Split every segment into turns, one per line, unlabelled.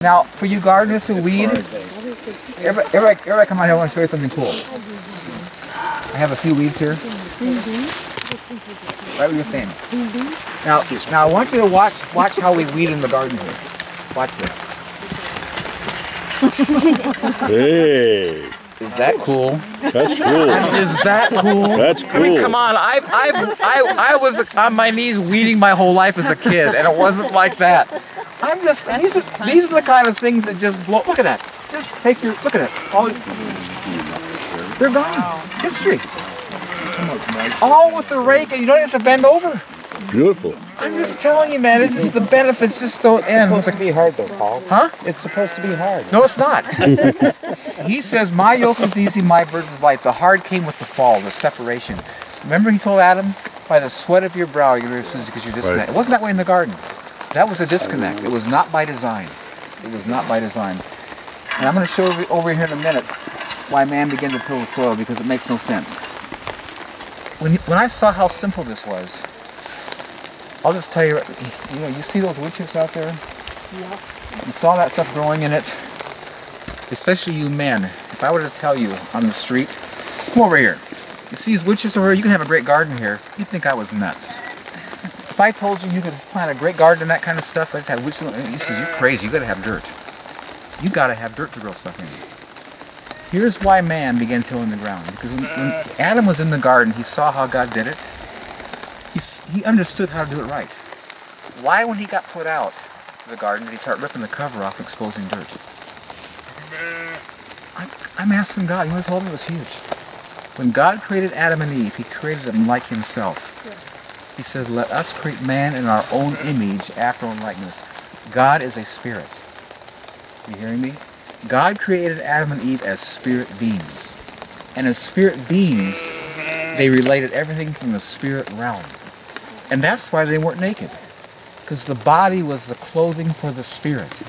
Now, for you gardeners who weed, everybody, everybody, everybody come out here, I want to show you something cool. I have a few weeds here. Right what you're saying. Now, now I want you to watch watch how we weed in the garden here. Watch this.
Hey,
Is that cool?
that's cool.
Is that cool?
That's cool.
I mean, come on. I've, I've, I, I was on my knees weeding my whole life as a kid, and it wasn't like that. I'm just these are these are the kind of things that just blow. Look at that. Just take your look at it. All they're gone. History. All with the rake, and you don't have to bend over.
Beautiful.
I'm just telling you, man. This is the benefits just don't end.
supposed to be hard though, Paul.
Huh?
It's supposed to be hard.
No, it's not. he says, My yoke is easy, my burden is light. The hard came with the fall, the separation. Remember, he told Adam, By the sweat of your brow, you're going to because you're disconnected. It wasn't that way in the garden. That was a disconnect. It was not by design. It was not by design. And I'm going to show you over here in a minute why man began to till the soil because it makes no sense. When, when I saw how simple this was, I'll just tell you, you know, you see those wood chips out there? Yeah. You saw that stuff growing in it especially you men, if I were to tell you on the street, come over here. You see these witches over here, you can have a great garden here. You'd think I was nuts. If I told you you could plant a great garden and that kind of stuff, I just had witches, you says, you're crazy, you gotta have dirt. You gotta have dirt to grow stuff in. Here's why man began tilling the ground. Because when, when Adam was in the garden, he saw how God did it. He, he understood how to do it right. Why, when he got put out of the garden, did he start ripping the cover off, exposing dirt? I, I'm asking God. You know what he told me? It was huge. When God created Adam and Eve, he created them like himself. He said, let us create man in our own image, after our likeness. God is a spirit. You hearing me? God created Adam and Eve as spirit beings. And as spirit beings, they related everything from the spirit realm. And that's why they weren't naked. Because the body was the clothing for the spirit.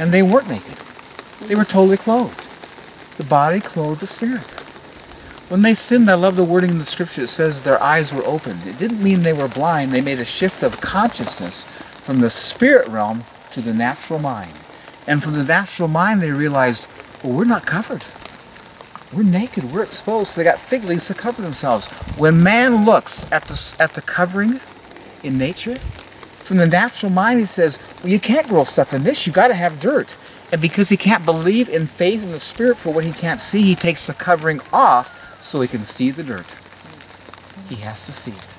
And they weren't naked. They were totally clothed. The body clothed the spirit. When they sinned, I love the wording in the scripture. It says their eyes were opened. It didn't mean they were blind. They made a shift of consciousness from the spirit realm to the natural mind. And from the natural mind, they realized, well, we're not covered. We're naked. We're exposed. So they got fig leaves to cover themselves. When man looks at the, at the covering in nature, from the natural mind, he says, well, you can't grow stuff in this. You've got to have dirt. And because he can't believe in faith in the spirit for what he can't see, he takes the covering off so he can see the dirt. He has to see it.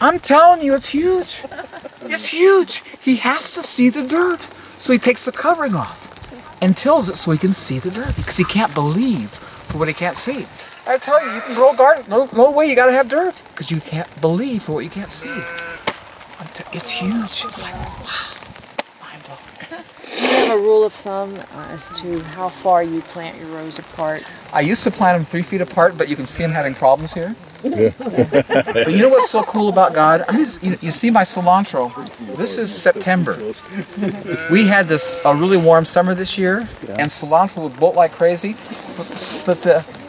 I'm telling you, it's huge. It's huge. He has to see the dirt. So he takes the covering off and tills it so he can see the dirt because he can't believe for what he can't see. I tell you, you can grow a garden. No, no way. You got to have dirt because you can't believe for what you can't see. It's huge. It's like wow, mind blowing.
Do you have a rule of thumb uh, as to how far you plant your rows apart?
I used to plant them three feet apart, but you can see I'm having problems here. but you know what's so cool about God? I mean, you, you see my cilantro. This is September. We had this a really warm summer this year, and cilantro would bolt like crazy. But the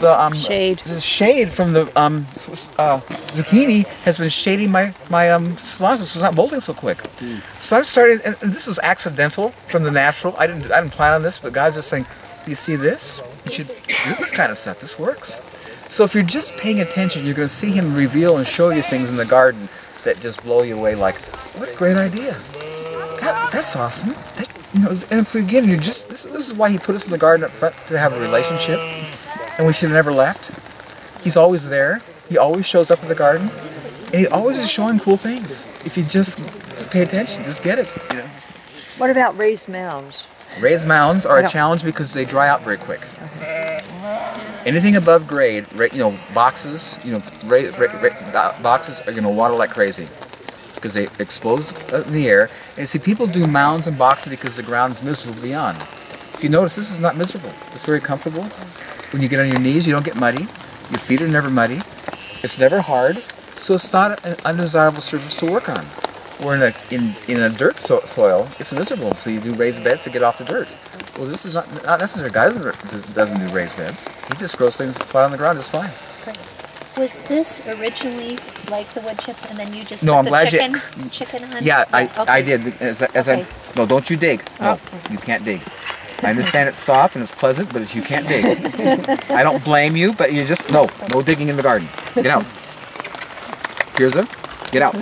the um,
Shade.
the shade from the um, uh, zucchini has been shading my my um, cilantro, so it's not bolting so quick. So I started, and and this is accidental from the natural. I didn't I didn't plan on this, but God's just saying, you see this? You should do this kind of stuff. This works. So if you're just paying attention, you're going to see Him reveal and show you things in the garden that just blow you away. Like, what a great idea! That, that's awesome. That, you know, and if again, you're just this, this is why He put us in the garden up front to have a relationship, and we should have never left. He's always there. He always shows up in the garden, and He always is showing cool things. If you just pay attention, just get it. You know,
What about raised mounds?
Raised mounds are a challenge because they dry out very quick. Anything above grade, you know, boxes, you know, ra- ra- boxes are going to water like crazy because they expose uh, in the air. And see, people do mounds and boxes because the ground is miserable beyond. If you notice, this is not miserable. It's very comfortable. When you get on your knees, you don't get muddy. Your feet are never muddy. It's never hard. So it's not an undesirable surface to work on. Or in a in, in a dirt so- soil, it's miserable. So you do raised beds to get off the dirt. Well, this is not, not necessary. God doesn't, doesn't do raised beds. He just grows things flat on the ground just fine.
Was this originally like the wood chips, and then you just
No,
put
I'm
the
glad you-
chicken, chicken on?
Yeah, I, I did. As, I- as
Okay.
I, no, don't you dig. No, oh. you can't dig. I understand it's soft and it's pleasant, but you can't dig. I don't blame you, but you just, no, no digging in the garden. Get out. Here's a, get out.